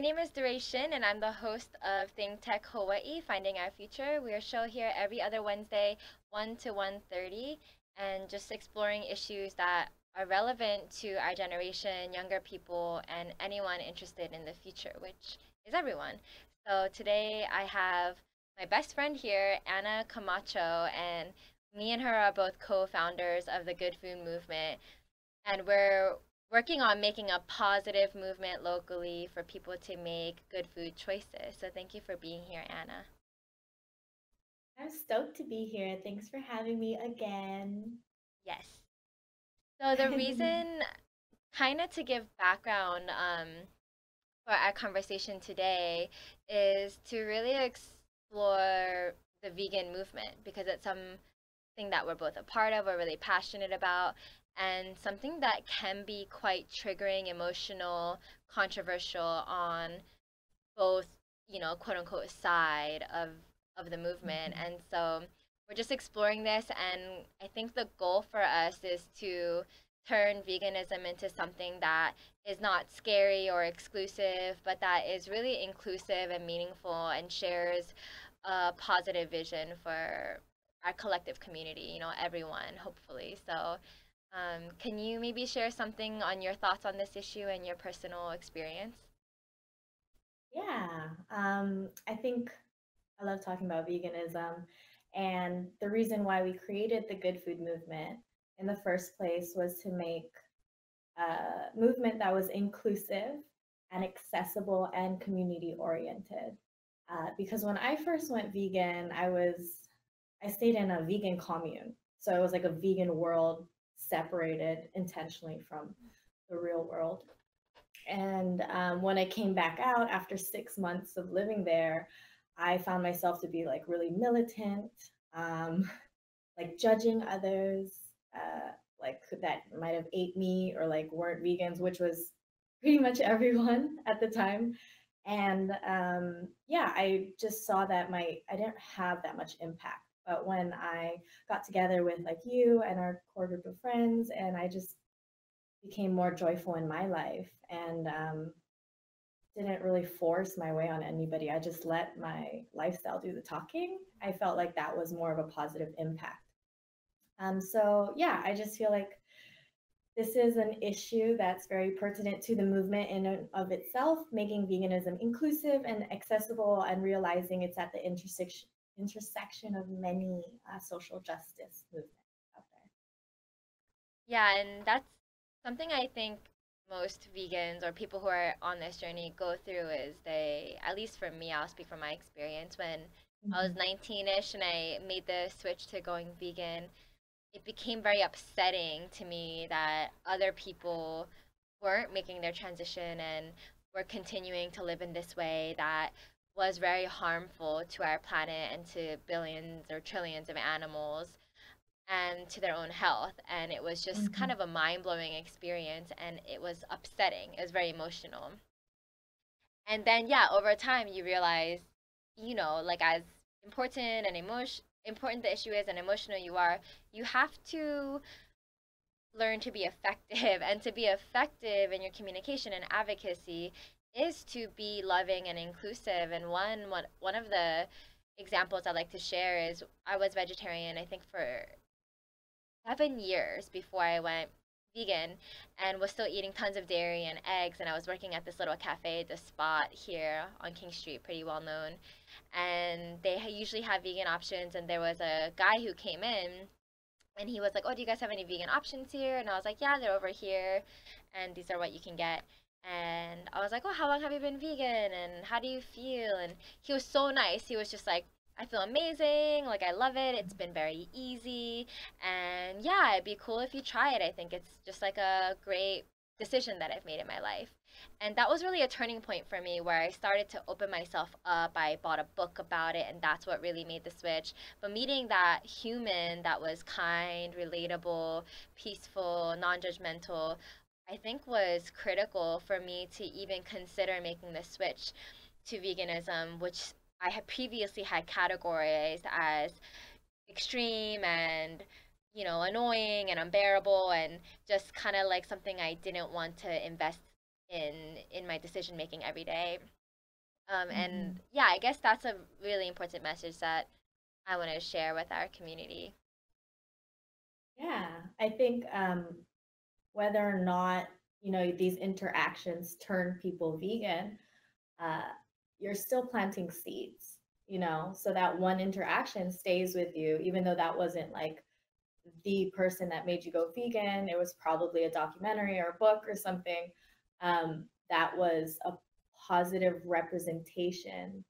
My name is Doorae Shin, and I'm the host of Think Tech Hawaii, Finding Our Future. We are show here every other Wednesday, 1 to 1.30, and just exploring issues that are relevant to our generation, younger people, and anyone interested in the future, which is everyone. So today I have my best friend here, Anna Camacho, and me and her are both co-founders of the Good Food Movement, and we're working on making a positive movement locally for people to make good food choices. So thank you for being here, Anna. I'm stoked to be here. Thanks for having me again. Yes. So the reason, kind of to give background um, for our conversation today, is to really explore the vegan movement because it's something that we're both a part of, we're really passionate about, and something that can be quite triggering, emotional, controversial on both, you know, quote unquote side of of the movement. Mm-hmm. And so we're just exploring this and I think the goal for us is to turn veganism into something that is not scary or exclusive, but that is really inclusive and meaningful and shares a positive vision for our collective community, you know, everyone, hopefully. So um, can you maybe share something on your thoughts on this issue and your personal experience? Yeah, um, I think I love talking about veganism. And the reason why we created the Good Food Movement in the first place was to make a movement that was inclusive and accessible and community oriented. Uh, because when I first went vegan, I was, I stayed in a vegan commune. So it was like a vegan world separated intentionally from the real world. And um, when I came back out after six months of living there, I found myself to be like really militant, um, like judging others, uh, like that might have ate me or like weren't vegans, which was pretty much everyone at the time. And um, yeah, I just saw that my I didn't have that much impact but when I got together with like you and our core group of friends, and I just became more joyful in my life and um, didn't really force my way on anybody. I just let my lifestyle do the talking. I felt like that was more of a positive impact. Um, so yeah, I just feel like this is an issue that's very pertinent to the movement in and of itself, making veganism inclusive and accessible and realizing it's at the intersection intersection of many uh, social justice movements out there. Yeah, and that's something I think most vegans or people who are on this journey go through is they, at least for me, I'll speak from my experience when mm-hmm. I was 19 ish and I made the switch to going vegan, it became very upsetting to me that other people weren't making their transition and were continuing to live in this way that was very harmful to our planet and to billions or trillions of animals and to their own health. And it was just mm-hmm. kind of a mind blowing experience and it was upsetting. It was very emotional. And then, yeah, over time, you realize, you know, like as important and emotion important the issue is and emotional you are, you have to learn to be effective and to be effective in your communication and advocacy is to be loving and inclusive. And one one one of the examples I like to share is I was vegetarian. I think for seven years before I went vegan and was still eating tons of dairy and eggs and I was working at this little cafe the spot here on King Street pretty well known and they usually have vegan options and there was a guy who came in and he was like oh do you guys have any vegan options here and I was like yeah they're over here and these are what you can get and I was like, "Oh, how long have you been vegan? And how do you feel?" And he was so nice. He was just like, "I feel amazing. Like I love it. It's been very easy, and yeah, it'd be cool if you try it. I think it's just like a great decision that I've made in my life." And that was really a turning point for me where I started to open myself up. I bought a book about it, and that's what really made the switch. But meeting that human that was kind, relatable, peaceful, non judgmental I think was critical for me to even consider making the switch to veganism, which I had previously had categorized as extreme and you know annoying and unbearable and just kind of like something I didn't want to invest in in my decision making every day. Um, Mhm. and yeah, I guess that's a really important message that I want to share with our community. Yeah, I think um, whether or not, you know, these interactions turn people vegan, uh, you're still planting seeds, you know, so that one interaction stays with you, even though that wasn't like the person that made you go vegan. It was probably a documentary or a book or something um, that was a positive representation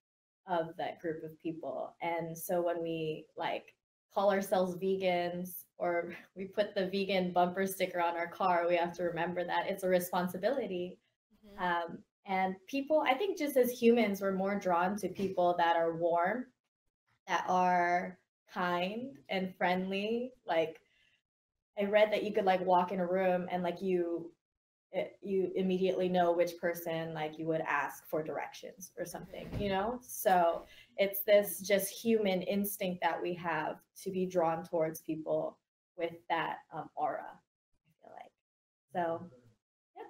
of that group of people. And so when we like call ourselves vegans or we put the vegan bumper sticker on our car, we have to remember that it's a responsibility. hmm Um, and people, I think just as humans, we're more drawn to people that are warm, that are kind and friendly. Like I read that you could like walk in a room and like you it, you immediately know which person like you would ask for directions or something, you know? So it's this just human instinct that we have to be drawn towards people with that um, aura, I feel like. So, Yeah,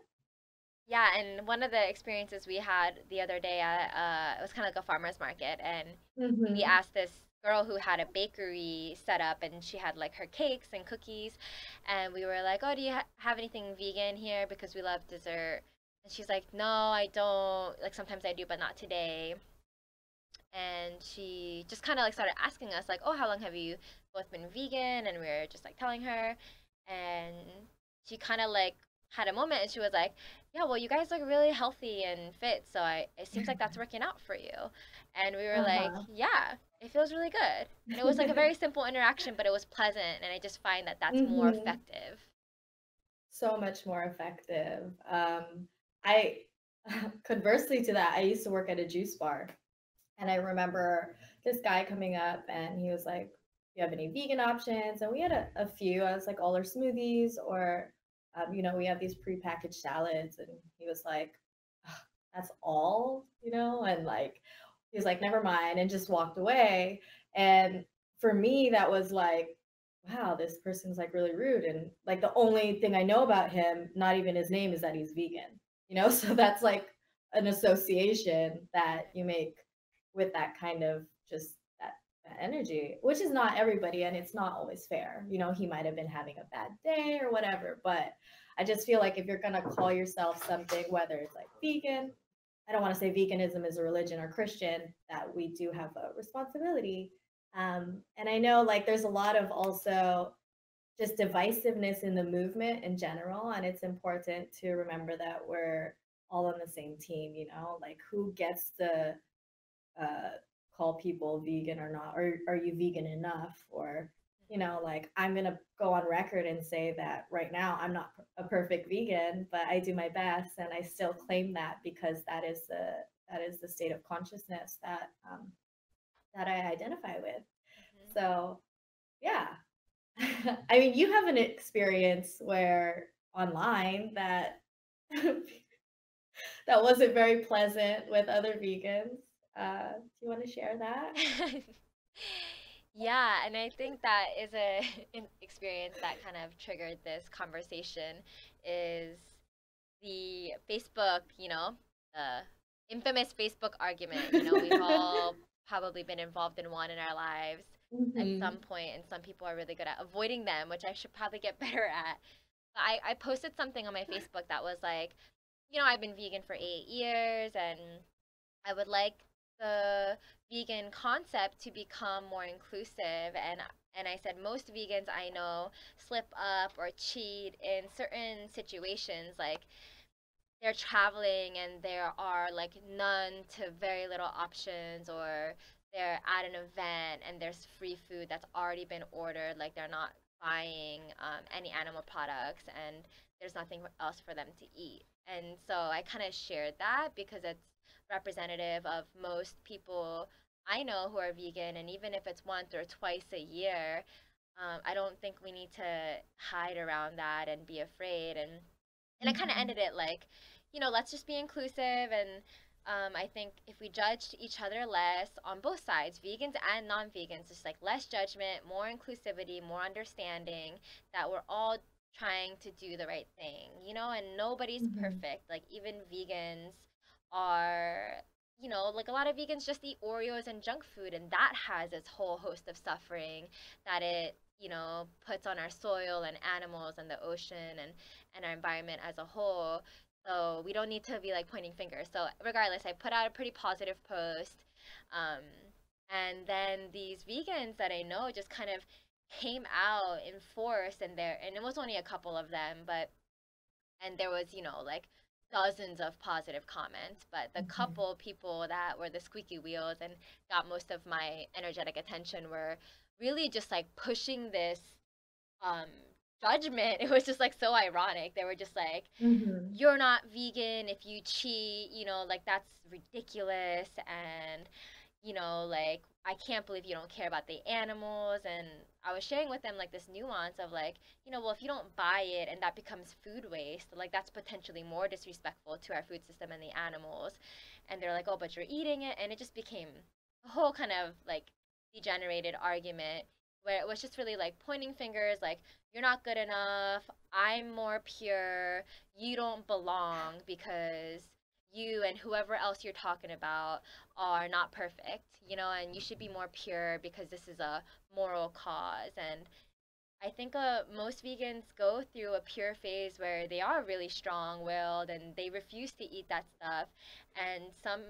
yeah, and one of the experiences we had the other day, at, uh, it was kind of like a farmer's market, and yeah. we asked this girl who had a bakery set up, and she had like her cakes and cookies, and we were like, "Oh, do you ha- have anything vegan here? Because we love dessert." And she's like, "No, I don't. Like sometimes I do, but not today." And she just kind of like started asking us, like, "Oh, how long have you both been vegan?" And we were just like telling her, and she kind of like had a moment, and she was like, "Yeah, well, you guys look really healthy and fit, so I it seems like that's working out for you." And we were like, Uh-huh. "Yeah, it feels really good." And it was like a very simple interaction, but it was pleasant, and I just find that that's more hmm effective. So much more effective. Um, I conversely to that, I used to work at a juice bar And I remember this guy coming up and he was like, you have any vegan options? And we had a, a few. I was like, all our smoothies, or, um, you know, we have these prepackaged salads. And he was like, That's all, you know? And like, he was like, Never mind, and just walked away. And for me, that was like, Wow, this person's like really rude. And like, the only thing I know about him, not even his name, is that he's vegan, you know? So that's like an association that you make with that kind of just energy, which is not everybody and it's not always fair. You know, he might have been having a bad day or whatever, but I just feel like if you're going to call yourself something, whether it's like vegan, I don't want to say veganism is a religion or Christian, that we do have a responsibility. Um, and I know like there's a lot of also just divisiveness in the movement in general. And it's important to remember that we're all on the same team, you know, like who gets the uh, call people vegan or not, or are you vegan enough? Or, you know, like I'm going to go on record and say that right now I'm not a perfect vegan, but I do my best and I still claim that because that is the that is the state of consciousness that um, that I identify with. Mhm. So yeah, I mean, you have an experience where online that that wasn't very pleasant with other vegans. Uh, do you want to share that? Yeah, and I think that is a an experience that kind of triggered this conversation is the Facebook, you know, the infamous Facebook argument. You know, we've all probably been involved in one in our lives at some point, and some people are really good at avoiding them, which I should probably get better at. But I, I posted something on my Facebook that was like, you know, I've been vegan for eight years and I would like the vegan concept to become more inclusive. And and I said most vegans I know slip up or cheat in certain situations like they're traveling and there are like none to very little options or they're at an event and there's free food that's already been ordered like they're not buying um, any animal products and there's nothing else for them to eat. And so i kind of shared that because it's representative of most people i know who are vegan and even if it's once or twice a year um, i don't think we need to hide around that and be afraid and and I kind of hmm ended it like, you know, let's just be inclusive. And um, I think if we judged each other less on both sides, vegans and non vegans, just like less judgment, more inclusivity, more understanding, that we're all trying to do the right thing, you know, and nobody's Mhm. perfect. Like even vegans are, you know, like a lot of vegans just eat Oreos and junk food and that has its whole host of suffering that it, you know, puts on our soil and animals and the ocean and and our environment as a whole. So we don't need to be like pointing fingers. So regardless, I put out a pretty positive post. Um, and then these vegans that I know just kind of came out in force and there and it was only a couple of them, but and there was, you know, like dozens of positive comments, but the Mhm. couple people that were the squeaky wheels and got most of my energetic attention were really just like pushing this um judgment. It was just like so ironic. They were just like Mhm. you're not vegan if you cheat, you know, like that's ridiculous and you know, like I can't believe you don't care about the animals and I was sharing with them like this nuance of like, you know, well if you don't buy it and that becomes food waste, like that's potentially more disrespectful to our food system and the animals. And they're like, "Oh, but you're eating it." And it just became a whole kind of like degenerated argument where it was just really like pointing fingers like you're not good enough. I'm more pure. You don't belong because you and whoever else you're talking about are not perfect, you know, and you should be more pure because this is a moral cause. And I think uh, most vegans go through a pure phase where they are really strong willed and they refuse to eat that stuff. And some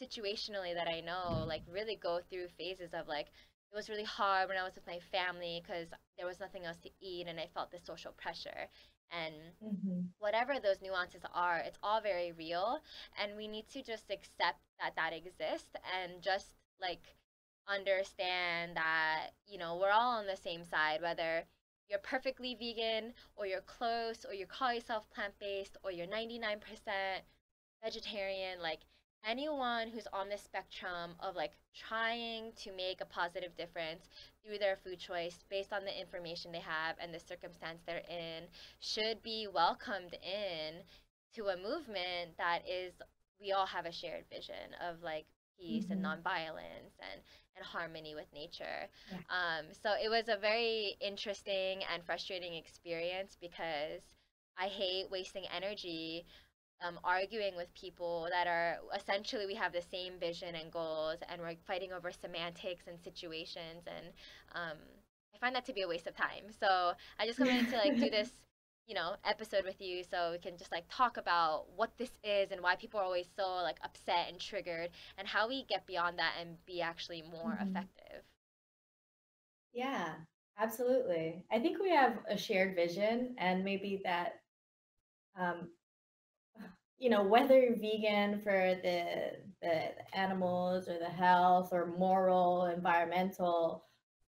situationally that I know, like, really go through phases of like, it was really hard when I was with my family because there was nothing else to eat and I felt the social pressure. And Mhm. whatever those nuances are, it's all very real. And we need to just accept that that exists and just like understand that, you know, we're all on the same side, whether you're perfectly vegan or you're close or you call yourself plant based or you're 99% vegetarian. Like, anyone who's on the spectrum of like trying to make a positive difference through their food choice based on the information they have and the circumstance they're in should be welcomed in to a movement that is we all have a shared vision of like peace and Mhm. nonviolence and and harmony with nature. Yeah. Um, so it was a very interesting and frustrating experience because I hate wasting energy um, arguing with people that are essentially we have the same vision and goals and we're fighting over semantics and situations and um, i find that to be a waste of time so i just wanted to like do this you know episode with you so we can just like talk about what this is and why people are always so like upset and triggered and how we get beyond that and be actually more Mhm. effective Yeah, absolutely. I think we have a shared vision, and maybe that, um, you know, whether vegan for the the animals or the health or moral, environmental,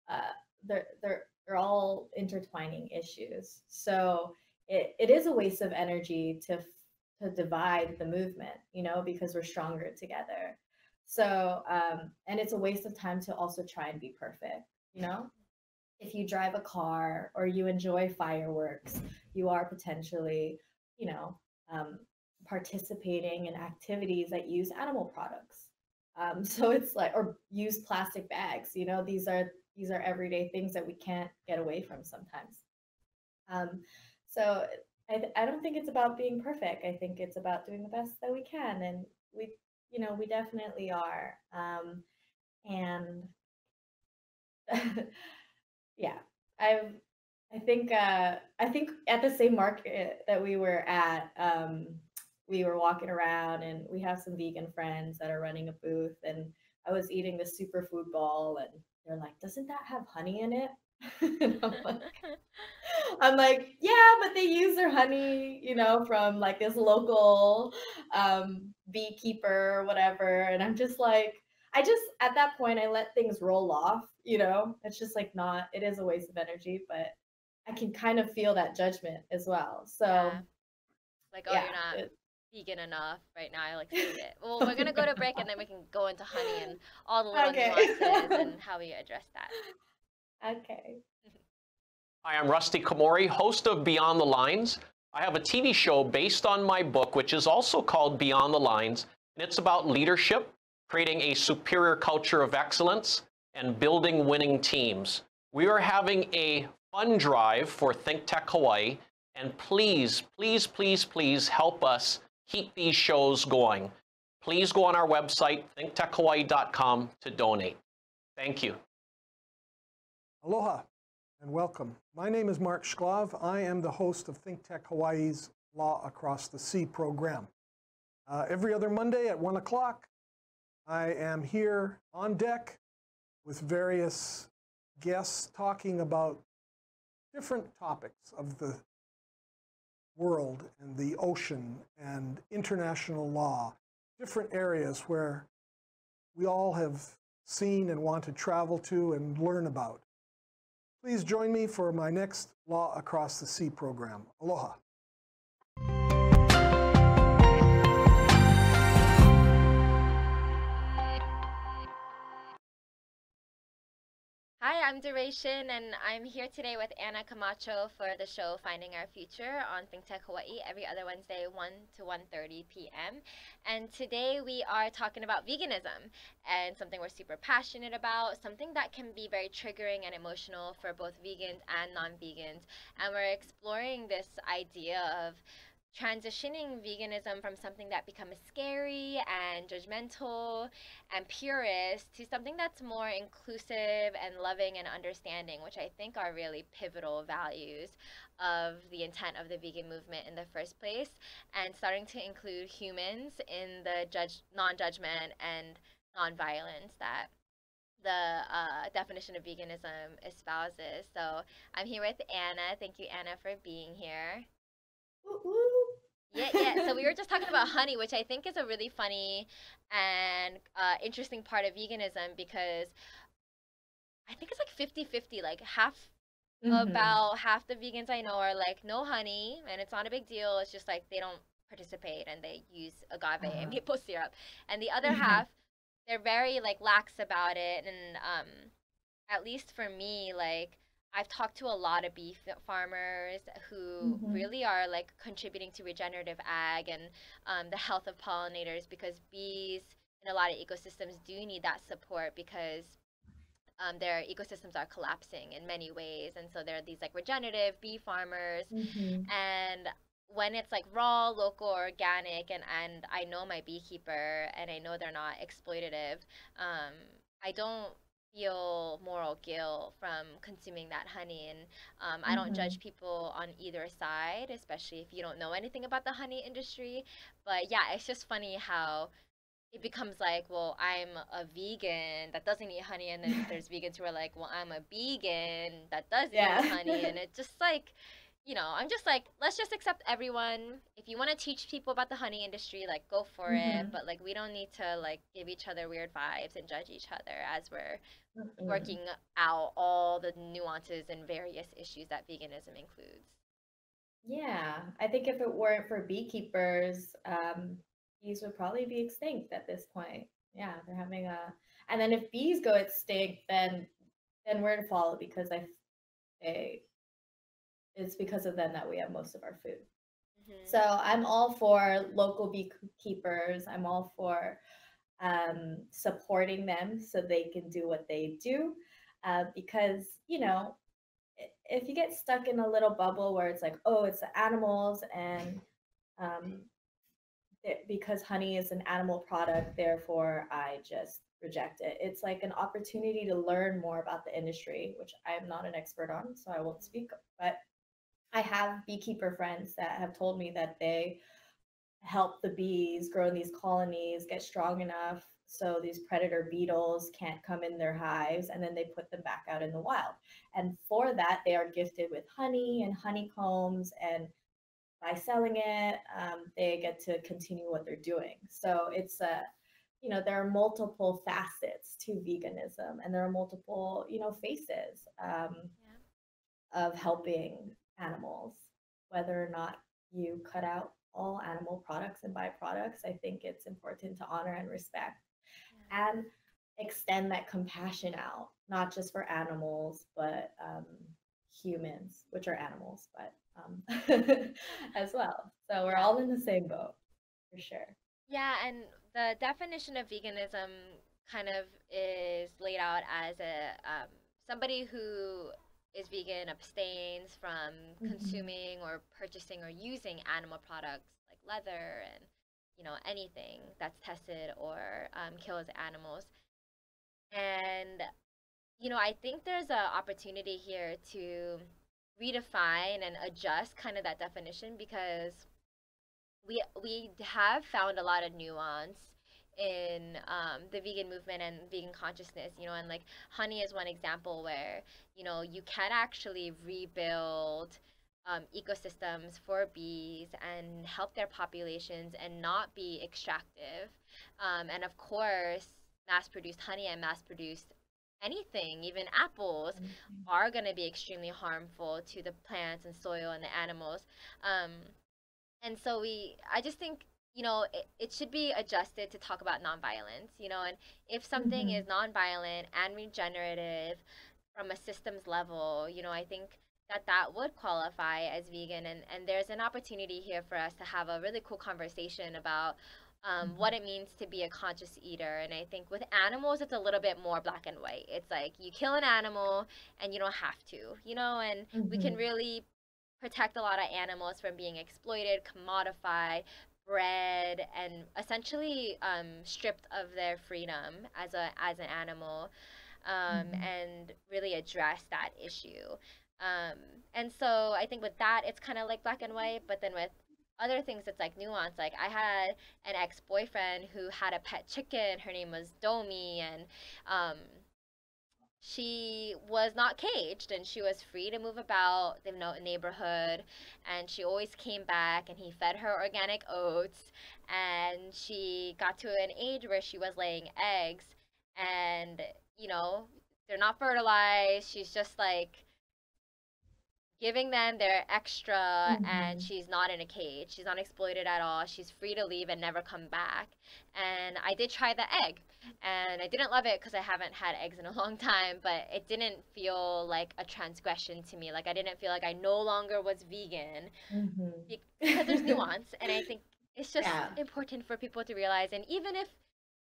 uh, they're they're they're all intertwining issues. So it, it is a waste of energy to to divide the movement, you know, because we're stronger together. So um, and it's a waste of time to also try and be perfect, you know if you drive a car or you enjoy fireworks, you are potentially, you know, um, participating in activities that use animal products. Um, so it's like, or use plastic bags. You know, these are these are everyday things that we can't get away from sometimes. Um, so I, I don't think it's about being perfect. I think it's about doing the best that we can, and we, you know, we definitely are. Um, and yeah i've i think uh i think at the same market that we were at um we were walking around and we have some vegan friends that are running a booth and i was eating the superfood ball and they're like doesn't that have honey in it I'm like, I'm like, yeah, but they use their honey, you know, from like this local um, beekeeper or whatever. And I'm just like, I just, at that point, I let things roll off, you know, it's just like not, it is a waste of energy, but I can kind of feel that judgment as well. So, Yeah. like oh yeah. you're not it- vegan enough right now. I like see it. Well, we're gonna go to break and then we can go into honey and all the little Okay. nuances and how we address that. okay. Hi, I'm Rusty Komori, host of Beyond the Lines. I have a TV show based on my book, which is also called Beyond the Lines, and it's about leadership, creating a superior culture of excellence, and building winning teams. We are having a fund drive for Think Tech Hawaii, And please, please, please, please help us keep these shows going. Please go on our website, thinktechhawaii.com, to donate. Thank you. Aloha and welcome. My name is Mark Shklov. I am the host of Think Tech Hawaii's Law Across the Sea program. Uh, every other Monday at 1 o'clock, I am here on deck with various guests talking about different topics of the world and the ocean and international law, different areas where we all have seen and want to travel to and learn about. Please join me for my next Law Across the Sea program. Aloha. Hi, I'm Doorae Shin, and I'm here today with Anna Camacho for the show Finding Our Future on Think Tech Hawaii every other Wednesday, 1 to 1.30 p.m. And today we are talking about veganism and something we're super passionate about, something that can be very triggering and emotional for both vegans and non-vegans. And we're exploring this idea of transitioning veganism from something that becomes scary and judgmental and purist to something that's more inclusive and loving and understanding, which I think are really pivotal values of the intent of the vegan movement in the first place, and starting to include humans in the judge non-judgment and non-violence that the uh, definition of veganism espouses. So I'm here with Anna. Thank you, Anna, for being here. Yeah, yeah. So we were just talking about honey, which I think is a really funny and uh, interesting part of veganism because I think it's like 50 50. Like half, mm-hmm. about half the vegans I know are like, no honey, and it's not a big deal. It's just like they don't participate and they use agave uh-huh. and maple syrup. And the other mm-hmm. half, they're very like lax about it. And um, at least for me, like, I've talked to a lot of beef farmers who mm-hmm. really are like contributing to regenerative ag and um, the health of pollinators because bees in a lot of ecosystems do need that support because um, their ecosystems are collapsing in many ways. And so there are these like regenerative bee farmers. Mm-hmm. And when it's like raw, local, organic, and, and I know my beekeeper and I know they're not exploitative, um, I don't feel moral guilt from consuming that honey. And um, I don't mm-hmm. judge people on either side, especially if you don't know anything about the honey industry. But yeah, it's just funny how it becomes like, well, I'm a vegan that doesn't eat honey, and then there's vegans who are like, well, I'm a vegan that does yeah. eat honey, and it's just like you know, I'm just like, let's just accept everyone. If you want to teach people about the honey industry, like go for mm-hmm. it. But like, we don't need to like give each other weird vibes and judge each other as we're mm-hmm. working out all the nuances and various issues that veganism includes. Yeah, I think if it weren't for beekeepers, um, bees would probably be extinct at this point. Yeah, they're having a, and then if bees go extinct, then then we're to follow because I, they it's because of them that we have most of our food. Mm-hmm. So I'm all for local beekeepers. I'm all for um, supporting them so they can do what they do. Uh, because, you know, if you get stuck in a little bubble where it's like, oh, it's the animals and um, it, because honey is an animal product, therefore I just reject it. It's like an opportunity to learn more about the industry, which I'm not an expert on, so I won't speak. But I have beekeeper friends that have told me that they help the bees grow in these colonies get strong enough so these predator beetles can't come in their hives and then they put them back out in the wild and for that they are gifted with honey and honeycombs and by selling it um, they get to continue what they're doing so it's a you know there are multiple facets to veganism and there are multiple you know faces um. Of helping animals, whether or not you cut out all animal products and byproducts. I think it's important to honor and respect yeah. and extend that compassion out, not just for animals, but um, humans, which are animals, but um, as well. So we're all in the same boat for sure. Yeah, and the definition of veganism kind of is laid out as a um, somebody who is vegan abstains from Mhm. consuming or purchasing or using animal products like leather and you know anything that's tested or um, kills animals and you know i think there's an opportunity here to redefine and adjust kind of that definition because we we have found a lot of nuance in um, the vegan movement and vegan consciousness you know and like honey is one example where you know you can actually rebuild um, ecosystems for bees and help their populations and not be extractive. Um, and of course mass produced honey and mass produced anything even apples are going to be extremely harmful to the plants and soil and the animals. Um, and so we i just think you know it, it should be adjusted to talk about nonviolence you know and if something Mhm. is nonviolent and regenerative from a systems level you know i think that that would qualify as vegan and and there's an opportunity here for us to have a really cool conversation about um, Mhm. what it means to be a conscious eater and i think with animals it's a little bit more black and white it's like you kill an animal and you don't have to you know and we can Mhm. really protect a lot of animals from being exploited commodified bred and essentially um, stripped of their freedom as a as an animal um, Mhm. and really address that issue. Um, and so i think with that it's kind of like black and white but then with other things it's like nuance like i had an ex-boyfriend who had a pet chicken. Her name was domi and um, she was not caged and she was free to move about the neighborhood. And she always came back and he fed her organic oats. And she got to an age where she was laying eggs. And you know they're not fertilized. She's just like giving them their extra and Mhm. she's not in a cage she's not exploited at all she's free to leave and never come back and i did try the egg and i didn't love it because i haven't had eggs in a long time but it didn't feel like a transgression to me like i didn't feel like i no longer was vegan Mhm. because there's nuance and i think it's just Yeah. important for people to realize and even if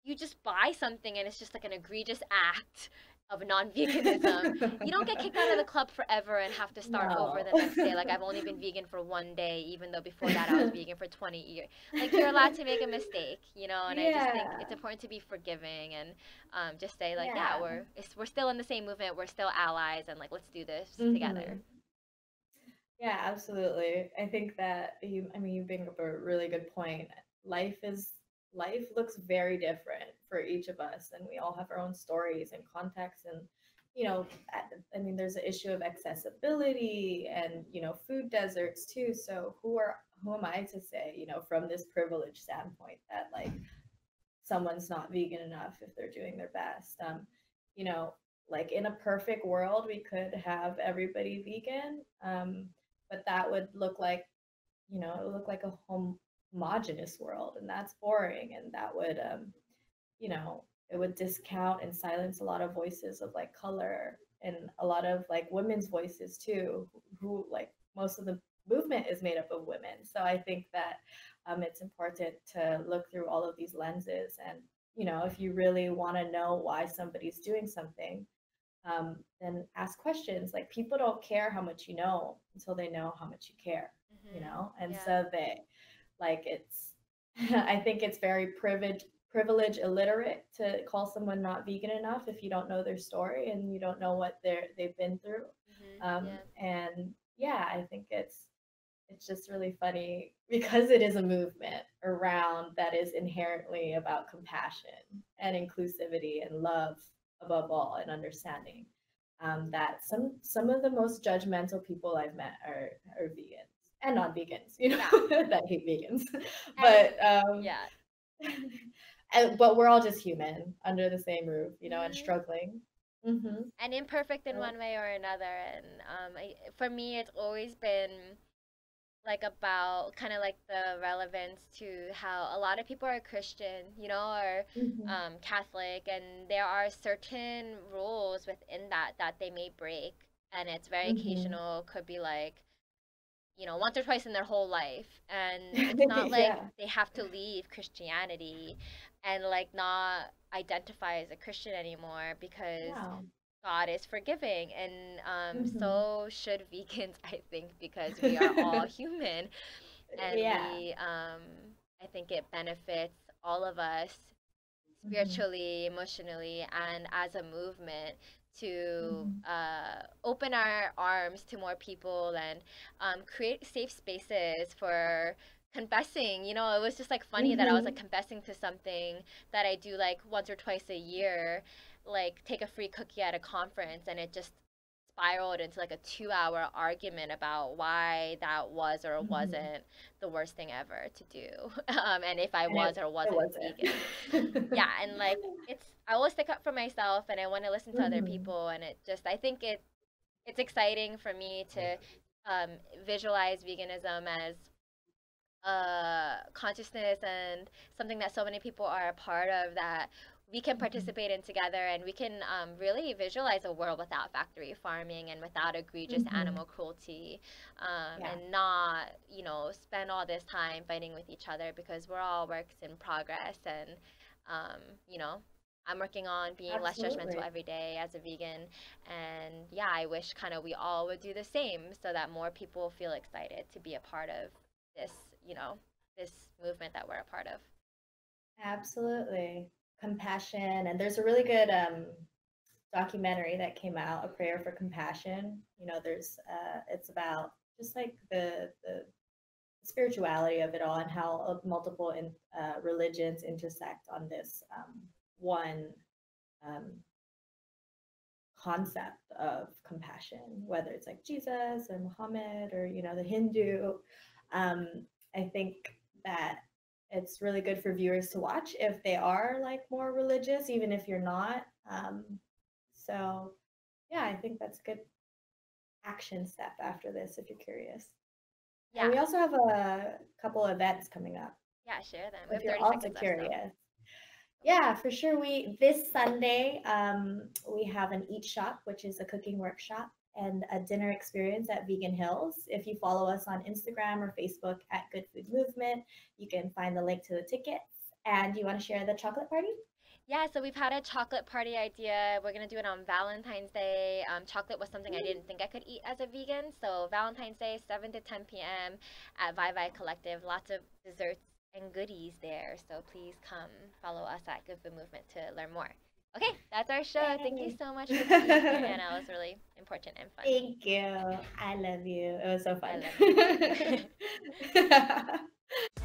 you just buy something and it's just like an egregious act of non-veganism you don't get kicked out of the club forever and have to start over the next day like i've only been vegan for one day even though before that i was vegan for 20 years like you're allowed to make a mistake you know and i just think it's important to be forgiving and um, just say like yeah, Yeah. we're it's, we're still in the same movement we're still allies and like let's do this Mhm. together Yeah, absolutely. I think that you, I mean, you bring up a really good point. Life is, life looks very different for each of us, and we all have our own stories and contexts. And, you know, I- mean, there's an issue of accessibility and, you know, food deserts too. So who are, who am I to say, you know, from this privileged standpoint that like someone's not vegan enough if they're doing their best? Um, you know, like in a perfect world, we could have everybody vegan. Um, but that would look like you know it would look like a hom- homogenous world and that's boring and that would um you know it would discount and silence a lot of voices of like color and a lot of like women's voices too who like most of the movement is made up of women so i think that um, it's important to look through all of these lenses and you know if you really want to know why somebody's doing something um, then ask questions like people don't care how much you know until they know how much you care you Mhm. know and Yeah. so they like it's i think it's very privilege privilege illiterate to call someone not vegan enough if you don't know their story and you don't know what they're they've been through Mhm. um, yeah. and yeah i think it's it's just really funny because it is a movement around that is inherently about compassion and inclusivity and love above all and understanding um, that some some of the most judgmental people i've met are are vegans and non-vegans you know that hate vegans but um yeah and, but we're all just human under the same roof you know and Mhm. struggling hmm and imperfect in Yeah. one way or another and um I, for me it's always been like about kind of like the relevance to how a lot of people are christian you know or Mm-hmm. um, catholic and there are certain rules within that that they may break and it's very Mhm. occasional could be like you know once or twice in their whole life and it's not like Yeah. they have to leave christianity and like not identify as a christian anymore because Wow. God is forgiving, and um, Mhm. so should vegans, I think, because we are all human, and Yeah. we, um, I think it benefits all of us Mhm. spiritually, emotionally, and as a movement to Mhm. uh, open our arms to more people and um, create safe spaces for confessing. You know, it was just like funny that I was like Mhm. confessing to something that I do like once or twice a year, like take a free cookie at a conference, and it just spiraled into like a two hour argument about why that was or Mhm. wasn't the worst thing ever to do um, and if i And it- was or wasn't wasn't. vegan yeah and like it's i always stick up for myself and i want to listen to other Mhm. people and it just i think it it's exciting for me to um, visualize veganism as a consciousness and something that so many people are a part of that we can Mhm. participate in together and we can um, really visualize a world without factory farming and without egregious Mhm. animal cruelty um, Yeah. and not you know spend all this time fighting with each other because we're all works in progress and um, you know i'm working on being less judgmental every day as a vegan and yeah i wish kind of we all would do the same so that more people feel excited to be a part of this you know this movement that we're a part of Absolutely. Compassion. And there's a really good um, documentary that came out, A Prayer for Compassion. You know, there's, uh, it's about just like the, the spirituality of it all and how uh, multiple in, uh, religions intersect on this um, one um, concept of compassion, whether it's like Jesus or Muhammad or, you know, the Hindu. Um, I think that it's really good for viewers to watch if they are like more religious, even if you're not. Um, so, yeah, I think that's a good action step after this if you're curious. yeah And we also have a couple of events coming up yeah share them if you're also seconds left, curious. Yeah, for sure. We this Sunday um, we have an eat shop, which is a cooking workshop, and a dinner experience at Vegan Hills. If you follow us on Instagram or Facebook at Good Food Movement, you can find the link to the tickets. And you want to share the chocolate party? Yeah, so we've had a chocolate party idea. We're gonna do it on Valentine's Day. Um, chocolate was something I didn't think I could eat as a vegan, so Valentine's Day, 7 to 10 p.m. at Vi Vi Collective. Lots of desserts and goodies there. So please come follow us at Good Food Movement to learn more. Okay, that's our show. Thank you so much for being here, Anna. It was really important and fun. Thank you. I love you. It was so fun. I love you.